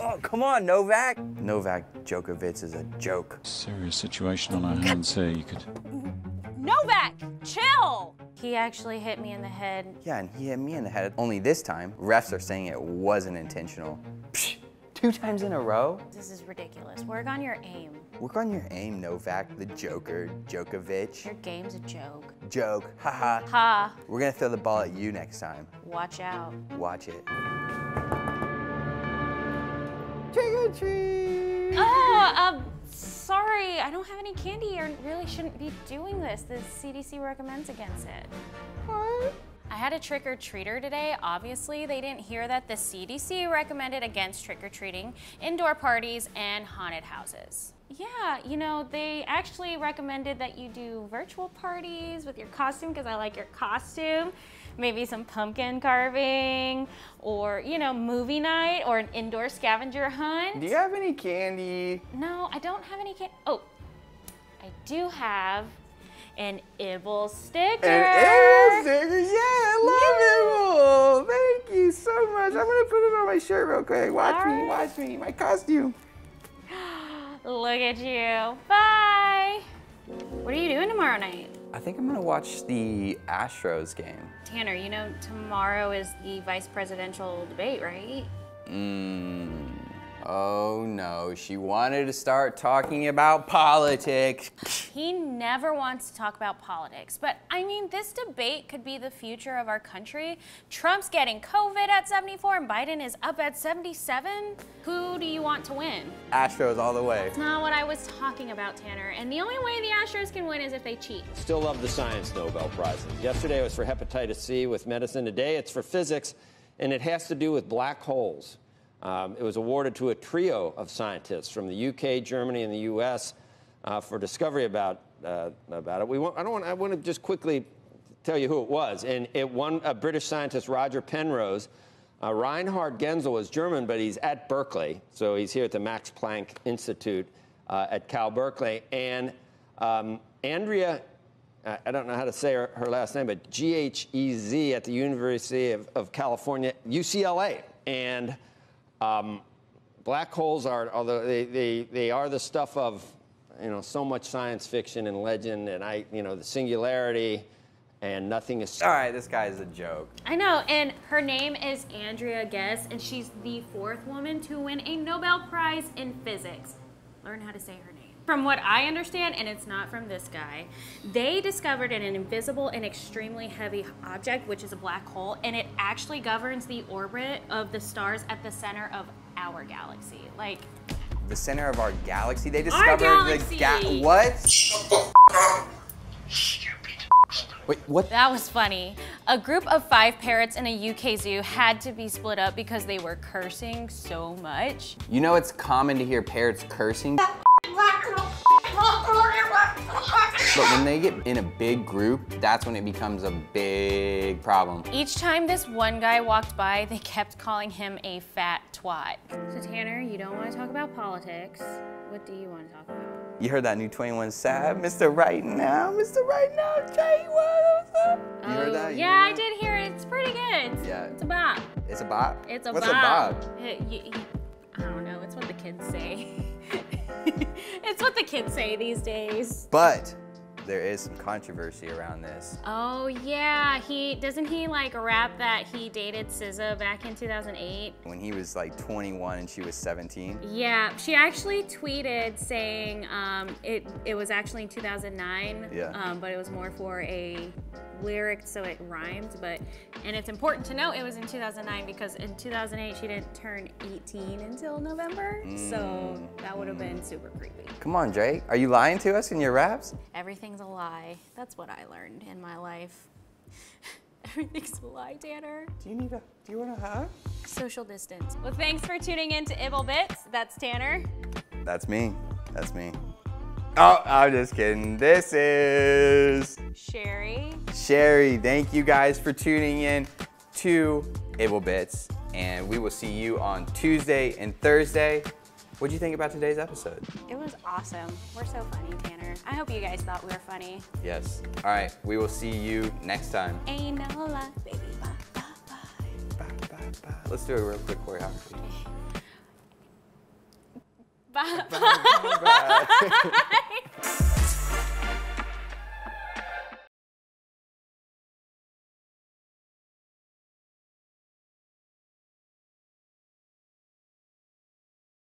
Oh, come on, Novak. Novak Djokovic is a joke. Serious situation on our hands here. You could. Novak, chill! He actually hit me in the head. Yeah, and he hit me in the head. Only this time, refs are saying it wasn't intentional. Psh, two times in a row? This is ridiculous. Work on your aim. Work on your aim, Novak, the Joker, Djokovic. Your game's a joke. Joke, haha. Ha, ha. We're gonna throw the ball at you next time. watch out. Watch it. Trick or treat! Oh, um, sorry, I don't have any candy or really shouldn't be doing this. The CDC recommends against it. What? I had a trick or treater today. Obviously, they didn't hear that the CDC recommended against trick or treating, indoor parties, and haunted houses. Yeah, you know, they actually recommended that you do virtual parties with your costume because I like your costume. Maybe some pumpkin carving, or, you know, movie night, or an indoor scavenger hunt. Do you have any candy? No, I don't have any candy. Oh, I do have an Ibble sticker. An Arrow sticker? Yeah, I love Ibble. Thank you so. I'm gonna put it on my shirt real quick. Watch me, Alright. watch me, my costume. Look at you. Bye. What are you doing tomorrow night? I think I'm gonna watch the Astros game. Tanner, you know tomorrow is the vice presidential debate, right? Mmm. Oh no, she wanted to start talking about politics. He never wants to talk about politics, but I mean, this debate could be the future of our country. Trump's getting COVID at 74 and Biden is up at 77. Who do you want to win? Astros all the way. That's not what I was talking about, Tanner. And the only way the Astros can win is if they cheat. Still love the science Nobel Prizes. Yesterday it was for hepatitis C with medicine. Today it's for physics, and it has to do with black holes. Um, it was awarded to a trio of scientists from the UK, Germany, and the US uh, for discovery about uh, about it. We want, I don't want. I want to just quickly tell you who it was. And it one a British scientist, Roger Penrose. Uh, Reinhard Genzel is German, but he's at Berkeley, so he's here at the Max Planck Institute uh, at Cal Berkeley. And um, Andrea I I don't know how to say her, her last name, but G H E Z at the University of, of California, UCLA. And um, black holes are, although they, they, they are the stuff of, you know, so much science fiction and legend, and I, you know, the singularity, and nothing is. All right, this guy's a joke. I know, and her name is Andrea Ghez, and she's the fourth woman to win a Nobel Prize in physics. Learn how to say her name. From what I understand, and it's not from this guy, they discovered an invisible and extremely heavy object, which is a black hole, and it actually governs the orbit of the stars at the center of our galaxy. Like, The center of our galaxy. They discovered the ga- what? Wait, what? That was funny. A group of five parrots in a UK zoo had to be split up because they were cursing so much. You know it's common to hear parrots cursing, but when they get in a big group, that's when it becomes a big problem. Each time this one guy walked by, they kept calling him a fat twat. So, Tanner, you don't want to talk about politics. What do you want to talk about? You heard that new 21 Sad, Mr. Right Now, Mr. Right Now, tell you what, what's up? You heard Oh, that? You Yeah, I heard that? did hear it. It's pretty good. Yeah. It's a bop. It's a bop. It's a What's bop. a bop? It- y- y- I don't know. It's what the kids say. it's what the kids say these days. But there is some controversy around this. Oh yeah, he doesn't he like rap that he dated SZA back in 2008? When he was like 21 and she was 17. Yeah, she actually tweeted saying um, it it was actually in 2009, Yeah. um, but it was more for a lyric so it rhymed. But and it's important to note it was in 2009 because in 2008 she didn't turn 18 until November, so that would have been super creepy. Come on, Drake. Are you lying to us in your raps? Everything's a lie. That's what I learned in my life. Everything's a lie, Tanner. Do you need a, do you want a hug? Social distance. Well, thanks for tuning in to Ibble Bits. That's Tanner. That's me. That's me. Oh, I'm just kidding. This is Sherry. Sherry. Thank you guys for tuning in to Ibble Bits. And we will see you on Tuesday and Thursday. What'd you think about today's episode? It was awesome. We're so funny, Tanner. I hope you guys thought we were funny. Yes. All right. We will see you next time. Ain't no lie, baby. Bye, bye, bye. Bye, bye, bye. Let's do a real quick choreography. Bye. Bye. Bye.